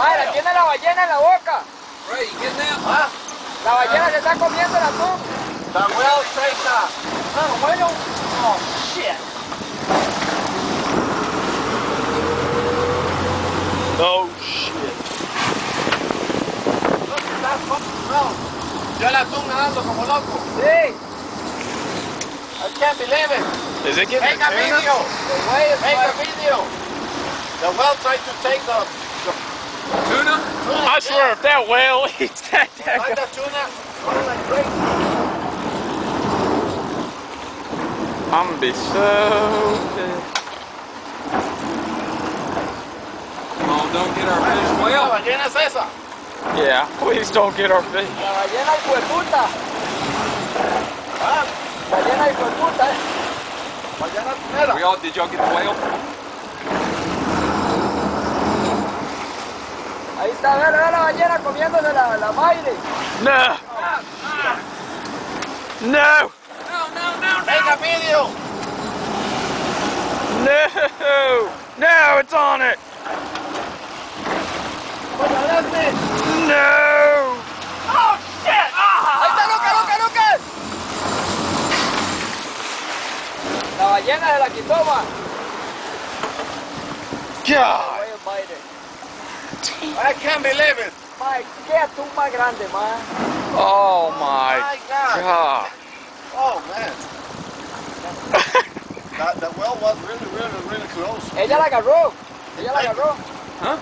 Madre, tiene la ballena en la boca. Ray, getting that? Huh? La ballena se está comiendo el atún. The whale takes a... Ah, bueno. Oh, shit. Oh shit. Look at that fucking whale. Yo el atún nadando como loco. Sí. I can't believe it. Is it getting Make the a video. The Make a video. The whale tried to take the... the Tuna? tuna. I swear, if that whale eats that, Yeah. Like that tuna. Running like crazy. I'm gonna be so pissed. Oh, don't get our fish ¿La well. ballena es esa? Yeah, please don't get our fish. La ballena hijo de puta. Ah, Ballena hijo de puta. eh. ballena. We all, did y'all get the whale? Ve, ve la ballena comiéndose la, la maire. No! No! Make a video. No! No, it's on it! Adelante. No! Oh, shit. Ah. Ahí está, Lucas, Lucas, Lucas. La ballena se la quitó, man. God! Oye, maire. I can't believe it. Mae, qué atún más grande, man. Oh my My God. God! Oh, man. that, that well was really, really, really close. Ella la agarró. Ella la agarró. Huh?